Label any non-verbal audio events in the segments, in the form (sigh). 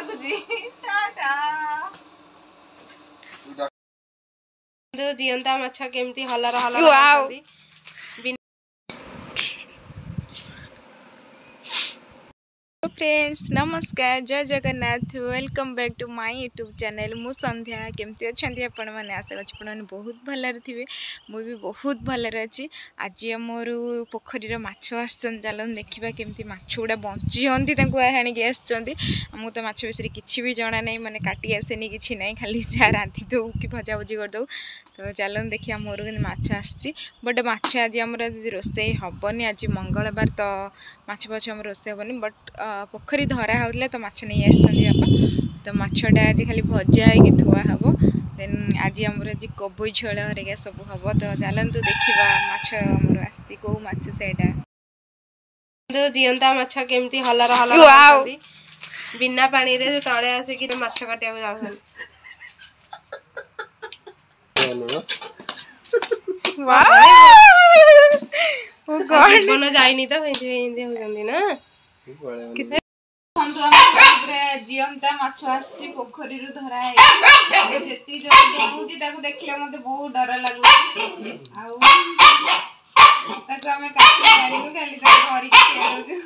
बाबू जी टाटा जीवंता मच्छा केमती hello friends नमस्कार जय Jagannath welcome back to my YouTube channel मु संध्या केमती अच्छा आपण मैंने आशा कर बहुत भलर थे मुझे बहुत भलर अच्छी आज मोर पोखरीर मछ आल देखा केमती मछ गुड़ा बंचंती हाणी तो मछ विषय किसी भी जाना ना मैंने काटी आसेनी किसी ना खाली जहाँ रांधि दौ कि भजाभुजी करदे तो चल देखा मोर मछ आसी बट मछ आज रोसे हेबन आज मंगलवार तो मछ पछ आम रोसे हेबन बट पोखर धरा हो तो मछ नहीं आप तो मछटा आज खाली भजा हो थुआ हे देन आज आम कबई झोल हरिका सब हम तो चलतु देखा मोर आऊ मैटा जीता मेमती हलर हल बिना पानी से तले आसिक मटा वो गॉड कोनो जाई नी तो हिंदी हिंदी हो जंदी ना କେତେ ଦେଖନ୍ତୁ ଆମ ପୁରା ଜିଅନ୍ତା ମାଛ ଆସିଛି ପୋଖରୀରୁ ଧରା ହେଇଛି ଯେତିକି ଜଣ ଡେଉଁଛି ତାକୁ ଦେଖିଲେ ମତେ ବହୁତ ଡର ଲାଗୁଛି ଆଉ ତାକୁ ଆମେ କାଟି ଆଣିବୁ ଖାଲି ତାକୁ ଧରିକି ଖେଳୁଛୁ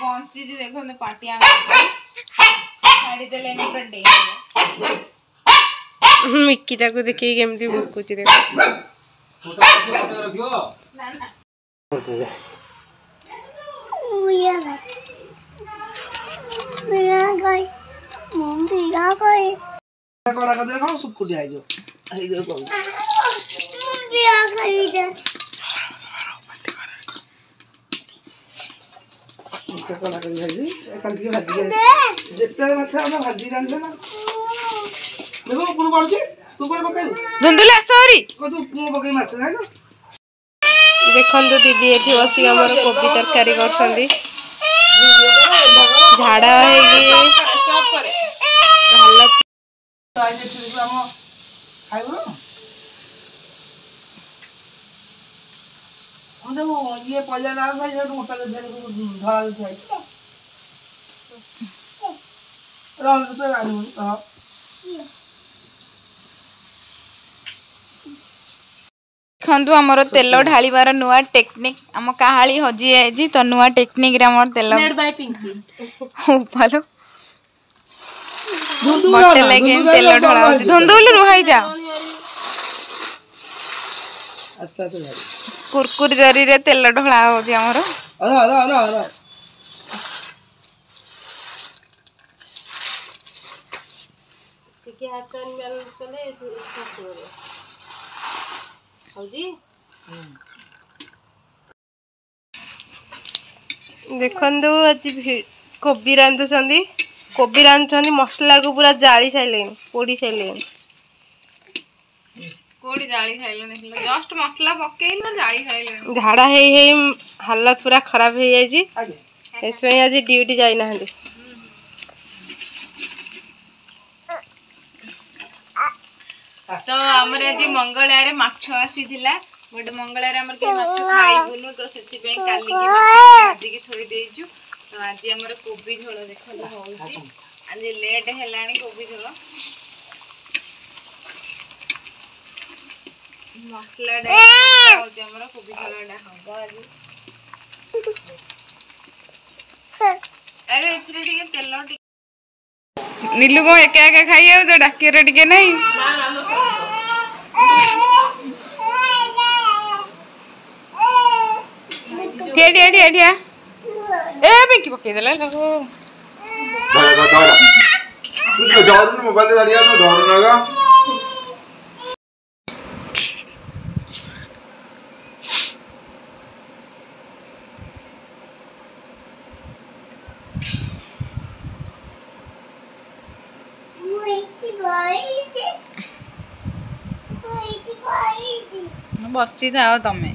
ବଞ୍ଚିଛି ଦେଖନ୍ତୁ ପାଟି ଆଙ୍ଗ ଛାଡ଼ିଦେଲେନି ପୁରା ଡେଇଁବ ମିକି ତାକୁ ଦେଖିକି କେମିତି ଭୁକୁଛି ଦେଖ Mira, mira coi, mummy đó coi. देखो लगा देखो सब खुल जाए जो अरे देखो मुझे आ गई इधर चक्कर लगा दिया जी एक अंतिम भाजी है जितने अच्छा हमने भाजी रंग ना देखो पूरा पड़ जी तू पर पकाई धुंधला सॉरी को तू पूरा पकाई मत ना ଦେଖନ୍ତୁ ଦିଦି ଏଠି ବସିକି ଆମର କୋବି ତରକାରୀ କରୁଛନ୍ତି ଝାଡ଼ା ହେଇକି ଇଏ ପଇଲା ଧଳା ଦେଖାଇଛି ତ ରହ ତୁ ଆଣିବୁନି ରହ ଦେଖନ୍ତୁ ଆମର ତେଲ ଢାଳିବାର ନୂଆ ଟେକ୍ନିକ୍ ଆମ କାହାଳି ହଜି ଯାଇଛି ତ ନୂଆ ଟେକ୍ନିକ୍ରେ ଆମର ତେଲ ଉପାଲ ବଟେ ଲାଗି ତେଲ ଢଳା ହେଉଛି ଧୁନ୍ଦୁଲୁ ରୁହାଇ ଯା କୁରକୁରି ଜରିରେ ତେଲ ଢଳା ହେଉଛି ଆମର ଟିକେ ହାତ କଲେ देखु आज कोबी रांधुं कोबी रांधुं मसला को पूरा जाली सारे पोड़ी सारे जस्ट मसला पक झाड़ा हालत पूरा खराब हो जाए ड्यूटी जाइना ତ ଆମର ଆଜି ମଙ୍ଗଳାରେ ମାଛ ଆସିଥିଲା ଗୋଟେ ମଙ୍ଗଳାରେ ଆମର କେହି ମାଛ ଖାଇବୁନୁ ତ ସେଥିପାଇଁ କାଲିକି ଭାଜିକି ଥୋଇ ଦେଇଛୁ ତ ଆଜି ଆମର କୋବି ଝୋଳ ଦେଖନ୍ତୁ ହେଉଛି ଆଜି ଲେଟ୍ ହେଲାଣି କୋବି ଝୋଳ ମସଲାଟା ହେଉଛି ଆମର କୋବି ଝୋଳଟା ହବ ଆଜି ଆରେ ଏଥିରେ ଟିକେ ତେଲ ଟିକେ ନିଲୁ କଣ ଏକା ଏକା ଖାଇ ଯାଉଛ ଡାକିବାର ଟିକେ ନାହିଁ Aqui, ali, ali, ali. É, vem aqui, porque ele é logo. Vai, vai, vai. Porque eu adoro, não vale ali, eu adoro, né? Muito bom, Não posso te dar, eu também.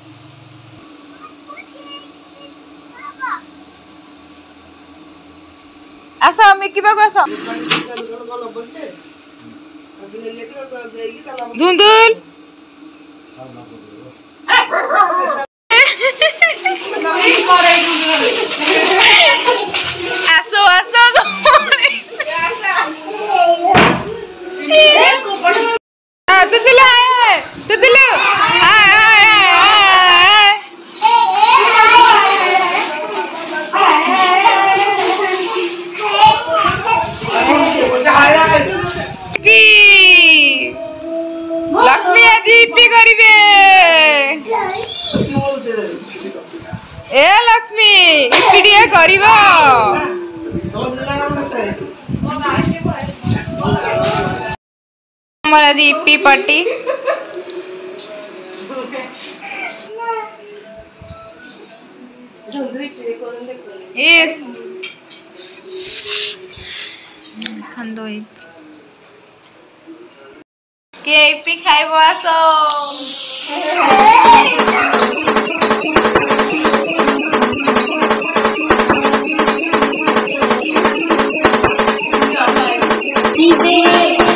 ऐसा मैं क्या कर ऐसा दून दून (laughs) (laughs) ए लक्ष्मी पीडीए करिवो हमारा दी पी पट्टी जल्दी से कौन देख ये खंदोई কেপি খাইব আস DJ